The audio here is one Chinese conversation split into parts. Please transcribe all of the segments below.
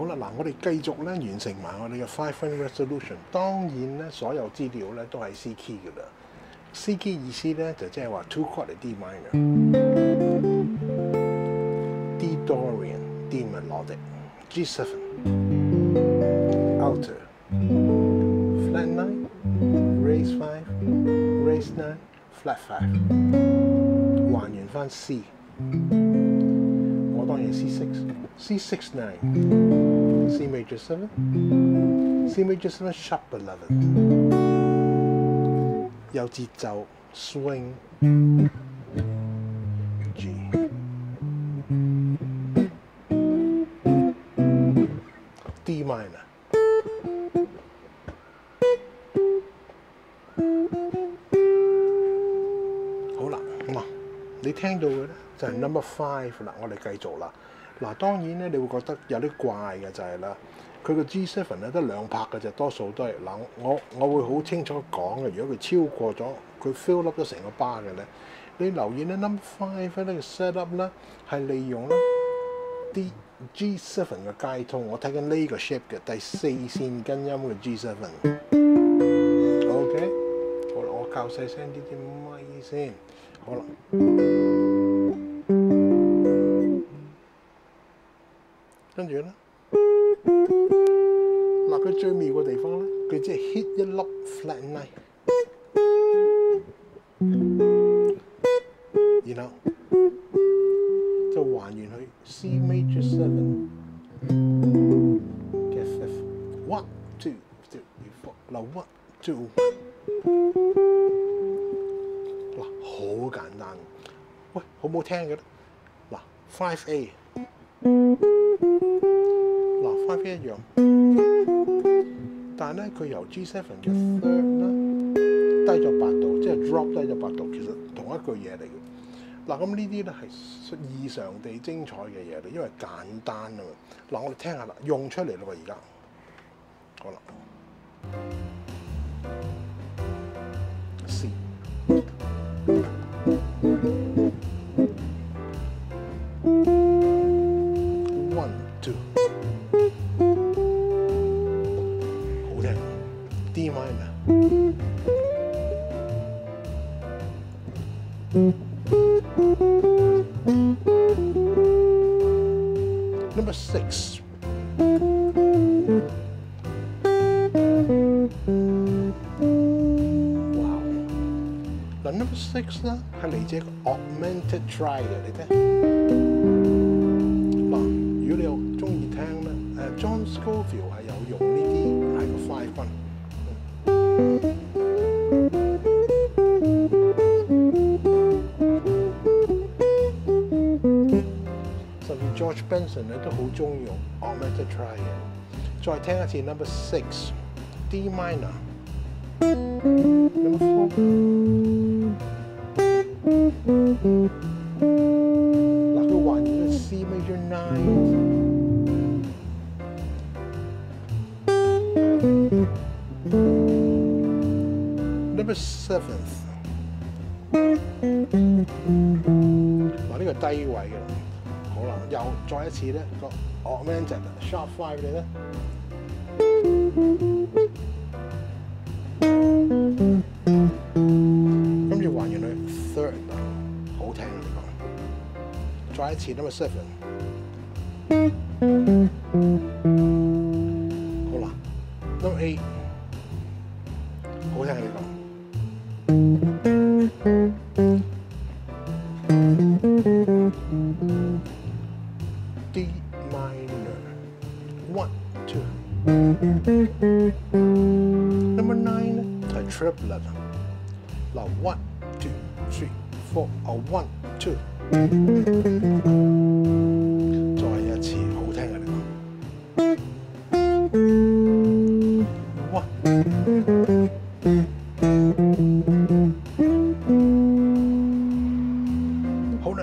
好啦，嗱，我哋繼續咧完成埋我哋嘅 five finger resolution。當然咧，所有資料咧都係 C key 嘅啦。C key 意思咧就即係話 two chord 係 D minor、D Dorian、D melodic、G seven、outer、flat nine、raise five、raise nine、flat five，還原翻 C。我當然 C six、C six nine、C major seven、C major seven sharp eleven，有節奏 swing G。D minor。好啦，咁啊，你聽到嘅咧就係 number five 啦。我哋繼續啦。嗱，當然咧，你會覺得有啲怪嘅就係啦，佢個 G seven 咧得兩拍嘅啫，多數都係嗱，我我會好清楚講嘅。如果佢超過咗，佢 fill up 咗成個 bar 嘅咧，你留意咧 number five 咧個 set up 咧係利用咧啲 G seven 嘅階通。我睇緊呢個 shape 嘅第四線根音嘅 G seven。OK，好啦，我較細聲啲啲咪先，好啦。跟住咧，嗱佢最妙嘅地方咧，佢只係 hit 一粒 flat nine，然後就還原去 C major seven 嘅 fifth，one two three four，嗱 one two，嗱好簡單，喂好唔好聽嘅咧？嗱 five A。一樣，但係咧佢由 G seven 嘅 third 啦，低咗八度，即係 drop 低咗八度，其實同一句嘢嚟嘅。嗱，咁呢啲咧係異常地精彩嘅嘢嚟，因為簡單啊嘛。嗱，我哋聽下啦，用出嚟咯喎，而家好啦啦係嚟自一個 augmented try 嘅，你聽。嗱，如果你又中意聽咧，誒 John Scofield 係有用呢啲係個 five 分。甚至 George Benson 咧都好中意用 augmented try 嘅。再聽一次 number six，D minor，number four。seventh，嗱呢個低位嘅，好啦，又再一次咧個 augmented sharp five 你咧，跟住還原去 third，好聽呢個，再一次 number seven，，one, two。再一次，好听嘅呢个。one。好啦，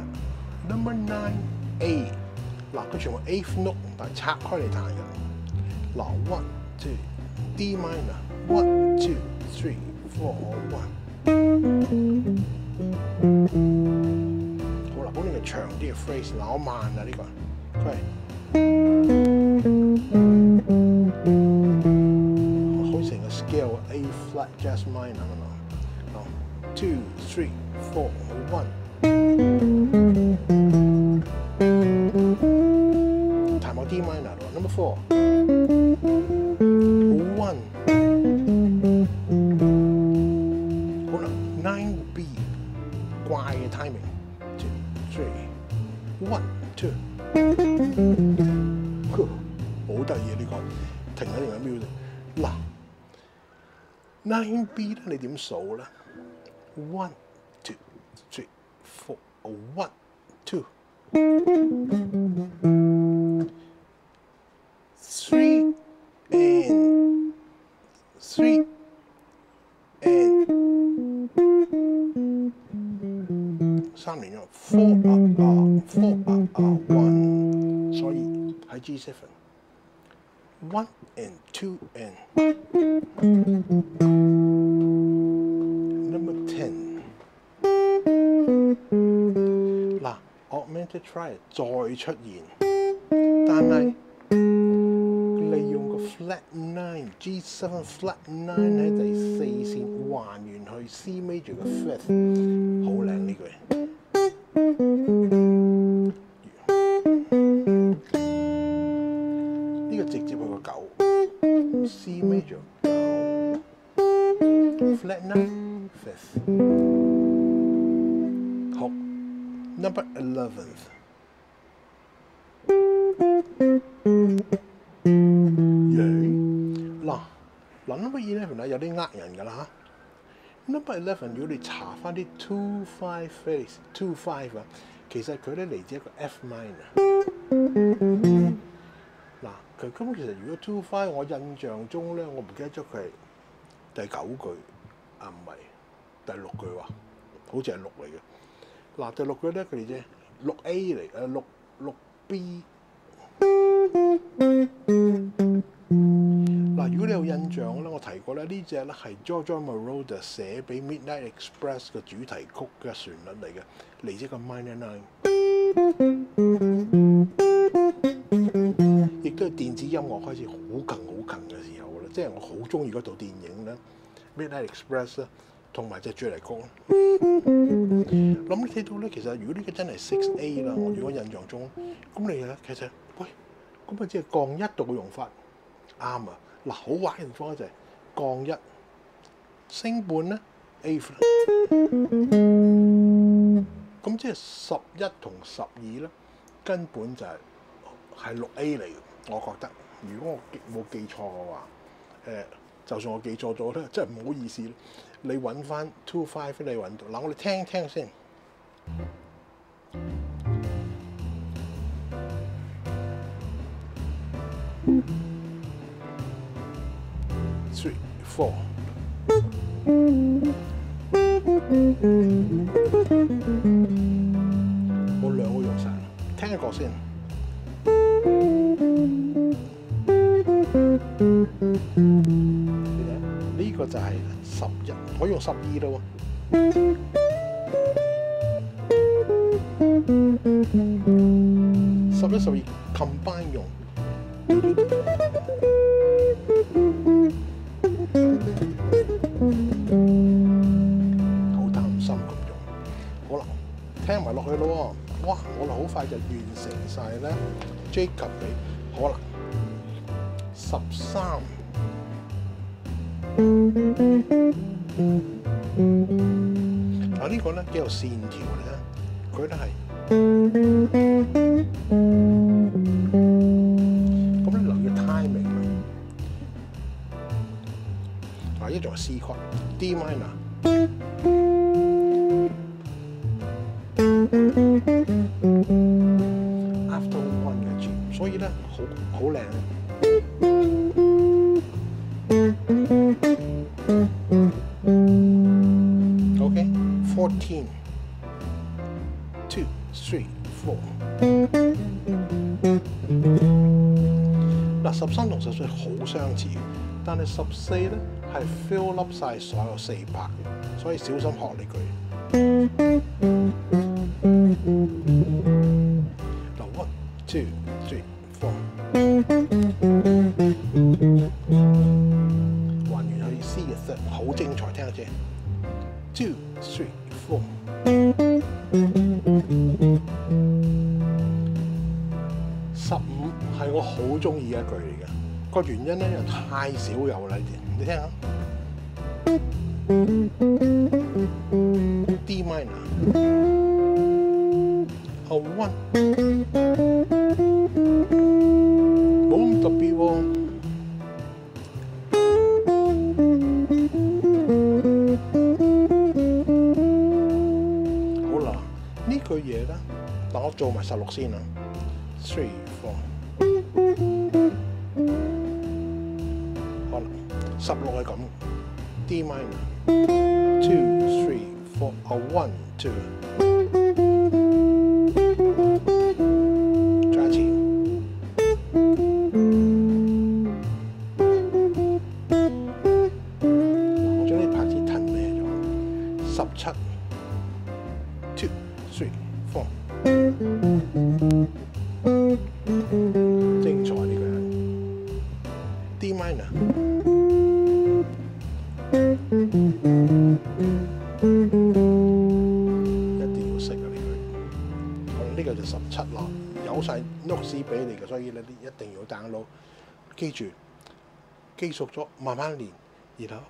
number nine A，嗱佢全部 eighth note，但系拆开嚟弹嘅。嗱，one two D minor，one two three four one。 長啲嘅 phrase，嗱慢啊呢、這個，佢係好成個 scale A flat jazz minor 啊嘛，嗱 two three four one，彈我 D minor，number four。Nine B，怪嘅 timing。two three one two。好得意啊！呢个停一停一秒啫。嗱，nine B 咧，你点数咧？one two three four one two three and three G7. One and two and. Number 10. augmented triad 再出現，但係利用個 flat nine G7 flat nine 喺第四線還原去 C major 嘅 fifth，好靚呢句。好，number eleventh，兩嗱，number eleven 咧有啲呃人噶啦嚇。number eleven 如果你查翻啲 two five phrase two five 啊，其實佢咧嚟自一個 F minor。嗱，佢咁其實如果 two five 我印象中咧，我唔記得咗佢係第九句，啊唔係。第六句話，好似係六嚟嘅。嗱，第六句咧，佢哋啫六 A 嚟，誒六六 B。嗱，如果你有印象咧，我提過咧，呢隻咧係 Giorgio Moroder 寫俾 Midnight Express 嘅主題曲嘅旋律嚟嘅，嚟自個 minor nine。亦都係電子音樂開始好近好近嘅時候啦，即係我好中意嗰套電影咧《Midnight Express》咧，同埋隻主題曲。咁你睇到咧，其實如果呢個真係 Six A 啦，我如果印象中，咁你咧其實喂，咁啊即係降一度嘅用法啱啊！嗱，好玩嘅地方就係降一升半咧 A 咁即係十一同十二咧，根本就係係六 A 嚟嘅。我覺得，如果我冇記錯嘅話，誒，就算我記錯咗咧，真係唔好意思。你揾翻 two five，你揾到嗱，我哋聽聽先。Three four，我兩個用晒，聽一個先。就係十一，我用十二咯喎，十一十二 combine 用，好擔心咁用，好啦，聽埋落去咯喎，哇，我哋好快就完成晒咧，Jacob 俾，一種係 C chord，D minor，after one 嘅 G，所以咧好好靚。OK，fourteen，two，three，four。嗱，十三同十四好相似，但係十四咧係 fill up 晒所有四拍嘅，所以小心學呢句。嗱，one, two, three, four。還原去 C 嘅 third，好精姐，two three four。十五係我好中意嘅一句嚟嘅，個原因咧又太少有啦，你聽下。one，冇咁特别喎。好啦，呢句嘢咧，等我做埋十六先啦，three four，好啦，十六系咁，D minor，two three four，a one two， 記住，記熟咗慢慢練，然後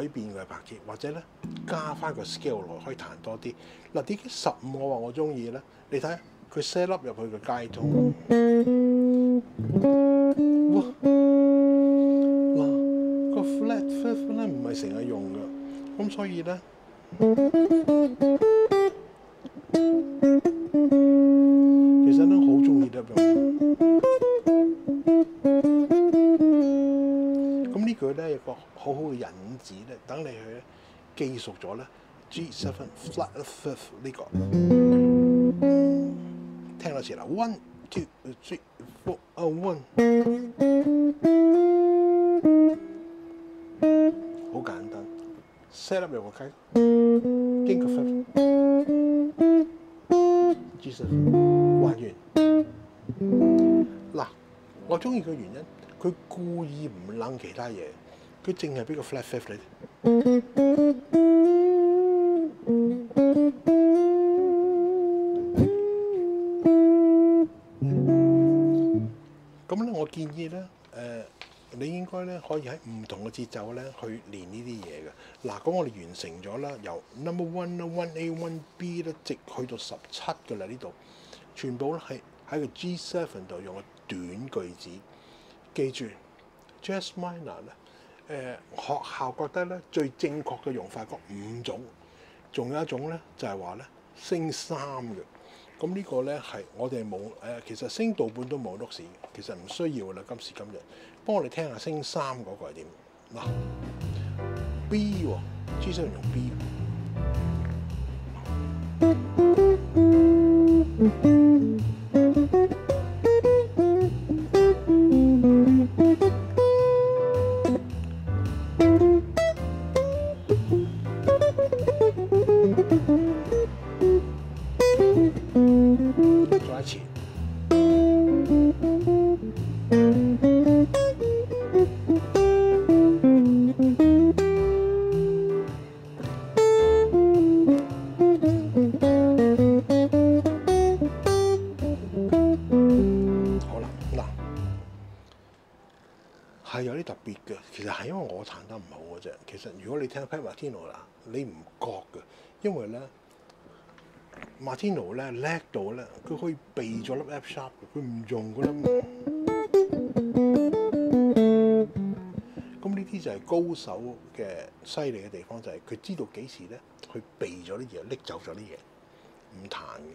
改變佢嘅拍子，或者咧加翻個 scale 落，可以彈多啲。嗱，點解十五我話我中意咧？你睇佢 set 粒入去嘅街通，哇！嗱，個 flat fifth 咧唔係成日用㗎，咁所以咧。佢咧有個好好嘅引子咧，等你去記熟咗咧 G seven flat fifth 呢個。聽多次啦，one two three four a one，好簡單，set up 有個雞，經過 fifth。G seven 還原。嗱，我中意嘅原因，佢故意唔諗其他嘢，佢淨係俾個 flat fifth 你。咁咧，我建議咧，誒、你應該咧可以喺唔同嘅節奏咧去練呢啲嘢嘅。嗱，咁我哋完成咗啦，由 number one 啦、one A、one B 咧，直去到十七嘅啦呢度，全部咧係喺個 G seven 度用個短句子。記住，Jazz minor 咧，誒、學校覺得咧最正確嘅用法嗰五種，仲有一種咧就係話咧升三嘅。咁呢個咧係我哋冇誒，其實升到半都冇碌士，其實唔需要啦。今時今日，幫我哋聽下升三嗰個係點嗱？B 喎，G 7用 B。其實係因為我彈得唔好嘅啫。其實如果你聽 Pat Matino 啦，你唔覺嘅，因為咧 Martino 咧叻到咧，佢可以避咗粒 F sharp，佢唔用嗰粒。咁呢啲就係高手嘅犀利嘅地方，就係、佢知道幾時咧去避咗啲嘢，拎走咗啲嘢，唔彈嘅。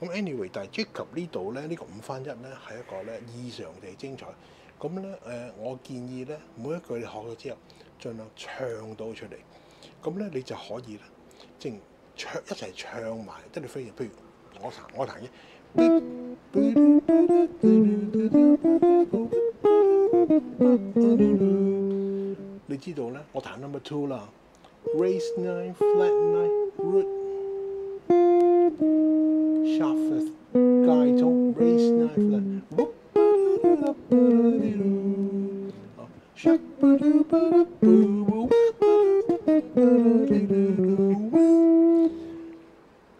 咁 anyway，但係 Jacob 呢度咧，呢、個五翻一咧係一個咧異常地精彩。咁咧誒，我建議咧每一句你學咗之後，盡量唱到出嚟。咁咧你就可以咧，正唱一齊唱埋，即係你飛譬如我彈我彈嘅。你知道咧，我彈 number two 啦，raise nine flat nine root sharp fifth 街中 raise flat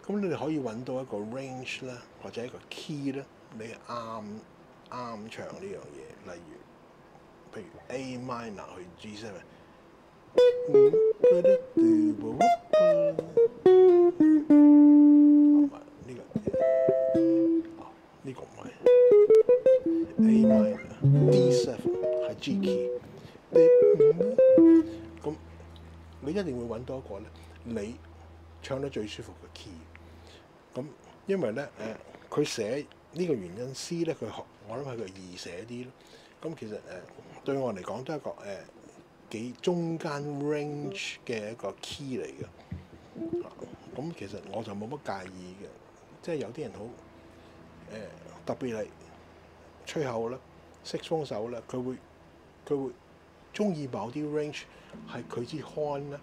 咁你可以揾到一個 range 咧，或者一個 key 咧，你啱啱唱呢樣嘢。例如，譬如 A minor 去 G seven。呢、个呢、个唔系。A minor D seven 係 G key。你咁你一定會揾到一個咧，你唱得最舒服嘅 key。咁因為咧誒，佢寫呢個原因 C 咧，佢學我諗係佢易寫啲咯。咁其實誒對我嚟講都係一個誒幾中間 range 嘅一個 key 嚟嘅。咁其實我就冇乜介意嘅，即係有啲人好誒特別係吹口咧、識風手咧，佢會佢會中意某啲 range 係佢支 horn 咧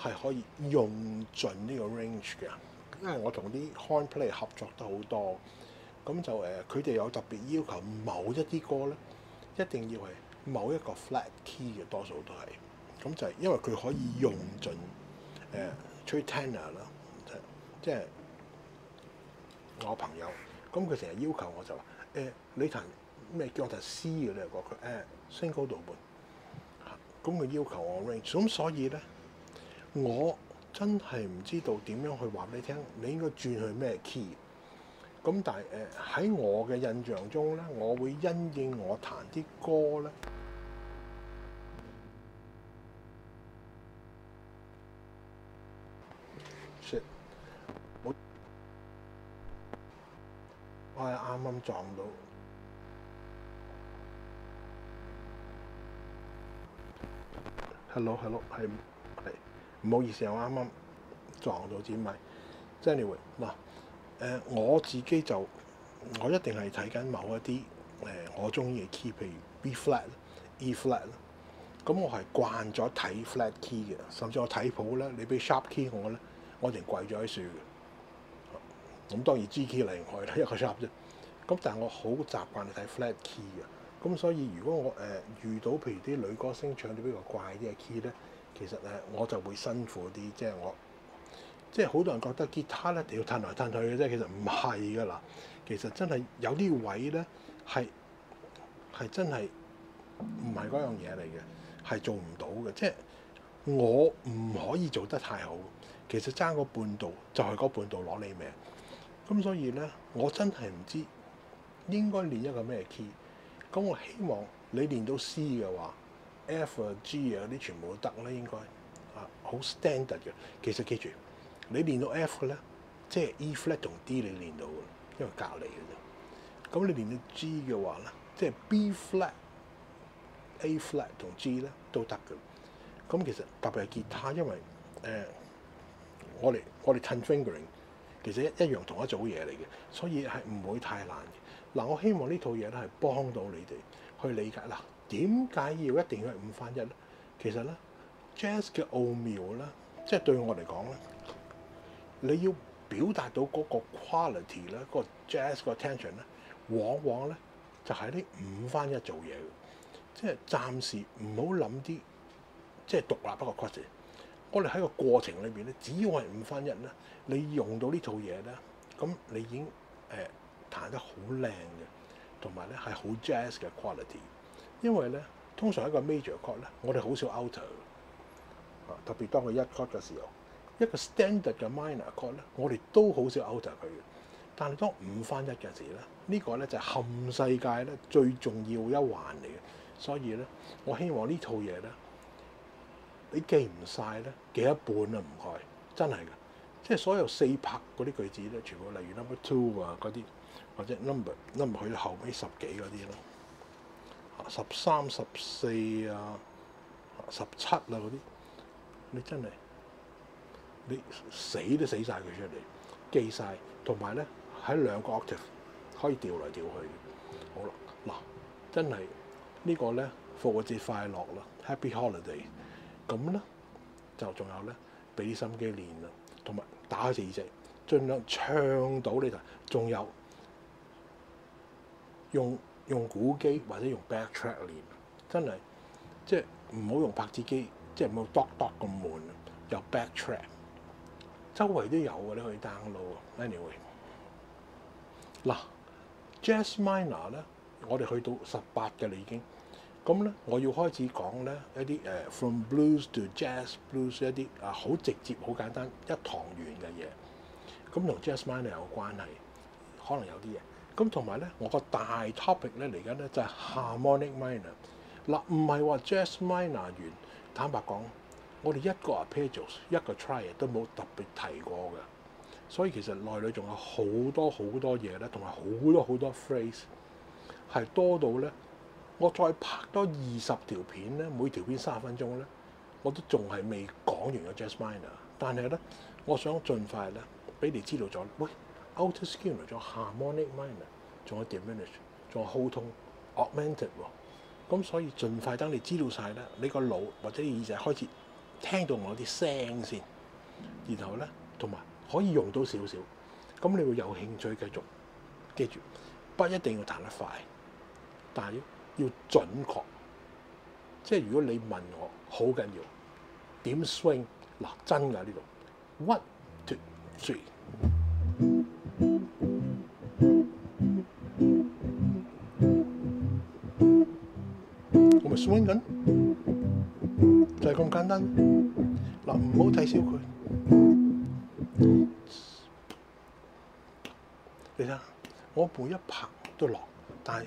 係可以用盡呢個 range 嘅。因為我同啲 horn player 合作得好多，咁就誒佢哋有特別要求某一啲歌咧，一定要係某一個 flat key 嘅，多數都係。咁就係因為佢可以用盡誒、呃、吹 tenor 啦。即係我朋友，咁佢成日要求我就話：誒、你彈咩叫我彈 C 嘅呢個佢誒升高度半。咁佢要求我 range，咁所以咧，我真係唔知道點樣去話俾你聽，你應該轉去咩 key。咁但係誒喺我嘅印象中咧，我會因應我彈啲歌咧。我係啱啱撞到，hello，hello，係係唔好意思，我啱啱撞到支咪。即係 anyway 嗱，誒我自己就我一定係睇緊某一啲誒、我中意嘅 key，譬如 B flat、E flat。咁我係慣咗睇 flat key 嘅，甚至我睇譜咧，你俾 sharp key 我咧，我淨跪咗喺樹嘅。咁當然 G key 例外啦，一個 sharp 啫。咁但係我好習慣睇 flat key 嘅。咁所以如果我誒、遇到譬如啲女歌星唱啲比較怪啲嘅 key 咧，其實誒我就會辛苦啲。即係我即係好多人覺得吉他咧要褪來褪去嘅啫，其實唔係㗎啦。其實真係有啲位咧係係真係唔係嗰樣嘢嚟嘅，係做唔到嘅。即係我唔可以做得太好。其實爭個半度就係嗰半度攞你命。咁所以咧，我真係唔知應該練一個咩 key。咁我希望你練到 C 嘅話，F 啊 G 啊嗰啲全部都得啦，應該啊好 standard 嘅。其實記住，你練到 F 咧，即係 E flat 同 D 你練到嘅，因為隔離嘅啫。咁你練到 G 嘅話咧，即係 B flat、A flat 同 G 咧都得嘅。咁其實特別係吉他，因為誒、我哋我哋 ten fingering。其實一樣同一組嘢嚟嘅，所以係唔會太難嘅。嗱，我希望呢套嘢咧係幫到你哋去理解。嗱，點解要一定要係五翻一咧？其實咧，jazz 嘅奧妙咧，即係對我嚟講咧，你要表達到嗰個 quality 咧，嗰個 jazz 個 tension 咧，往往咧就係呢五翻一做嘢嘅。即係暫時唔好諗啲即係獨立不過 quality。我哋喺個過程裏邊咧，只要係五分一咧，你用到呢套嘢咧，咁你已經誒、呃、彈得好靚嘅，同埋咧係好 jazz 嘅 quality。因為咧，通常一個 major chord 咧，我哋好少 outer 啊，特別當佢一 chord 嘅時候，一個 standard 嘅 minor chord 咧，我哋都好少 outer 佢嘅。但係當五分一嘅時咧，這個、呢個咧就係、是、冚世界咧最重要一環嚟嘅。所以咧，我希望呢套嘢咧。你記唔晒咧？記一半啊，唔該，真係㗎。即係所有四拍嗰啲句子咧，全部例如 number two 啊嗰啲，或者 number number 去到後尾十幾嗰啲咯，十三、十四啊、十七啊嗰啲，你真係你死都死晒佢出嚟，記晒。同埋咧喺兩個 octave 可以調來調去。好啦，嗱，真係、這個、呢個咧復活節快樂啦，Happy Holiday！咁咧就仲有咧，俾啲心機練啊，同埋打開字隻，盡量唱到呢台。仲有用用鼓機或者用 backtrack 練，真係即係唔好用拍子機，即係唔好 dot dot 咁悶！有 backtrack，周圍都有嘅，你可以 download。Anyway，嗱，Jazz Minor 咧，我哋去到十八嘅啦已經。咁咧，我要開始講咧一啲誒、from blues to jazz blues 一啲啊好直接、好簡單一堂完嘅嘢。咁同 Jazz Minor 有關係，可能有啲嘢。咁同埋咧，我個大 topic 咧嚟緊咧就係、harmonic minor。嗱，唔係話 Jazz Minor 完，坦白講，我哋一個 arpeggios 一個 triad 都冇特別提過嘅。所以其實內裏仲有好多好多嘢咧，同埋好多好多 phrase 係多到咧。我再拍多二十條片咧，每條片三十分鐘咧，我都仲係未講完個 Jazz Minor。但係咧，我想盡快咧，俾你知道咗，喂，Alto Scale 仲有 Harmonic Minor，仲有 Diminished，仲有 Whole Tone Augmented 喎。咁所以盡快等你知道晒咧，你個腦或者耳仔開始聽到我啲聲先，然後咧同埋可以用到少少，咁你會有興趣繼續。記住，不一定要彈得快，但係要。準確，即係如果你問我，好緊要點 swing 嗱，真㗎呢度，one two three，我咪 swing 緊，就係咁簡單。嗱，唔好睇小佢，你睇下，我每一拍都落，但係。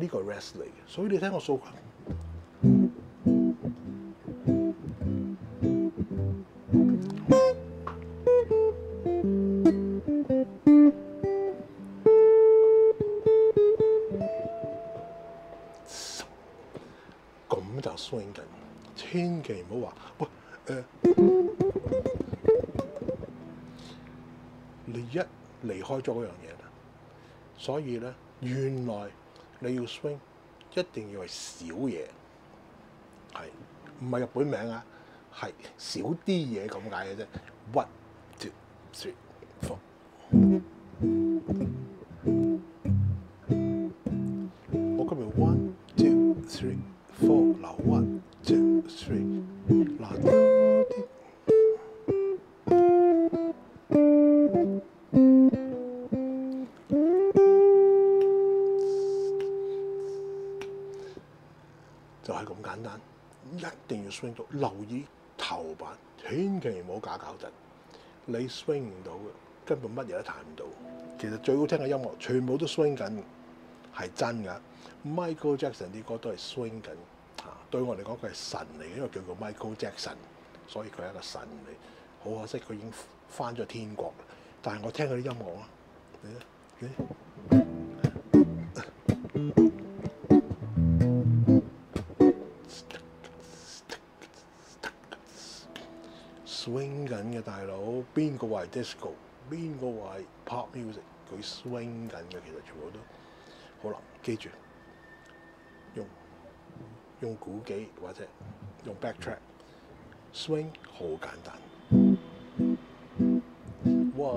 呢個 rest 嚟嘅，所以你聽我數下咁就 swing 緊，千祈唔好話喂誒，你一離開咗嗰樣嘢啦，所以咧原來。你要 swing 一定要係少嘢，係唔係日本名啊？係少啲嘢咁解嘅啫。One two three four，我今日 one two three 你 swing 唔到嘅，根本乜嘢都彈唔到。其實最好聽嘅音樂，全部都 swing 緊，係真㗎。Michael Jackson 啲歌都係 swing 緊，嚇。對我嚟講，佢係神嚟嘅，因為叫做 Michael Jackson，所以佢係一個神嚟。好可惜，佢已經返咗天國。但係我聽佢啲音樂啊，你咧大佬，邊個話 disco？邊個話 pop music？佢 swing 緊嘅，其實全部都好啦。記住，用用鼓機或者用 backtrack，swing 好簡單。哇！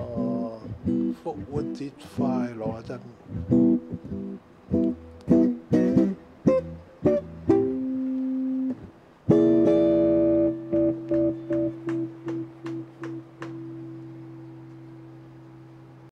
復活節快樂啊！真〜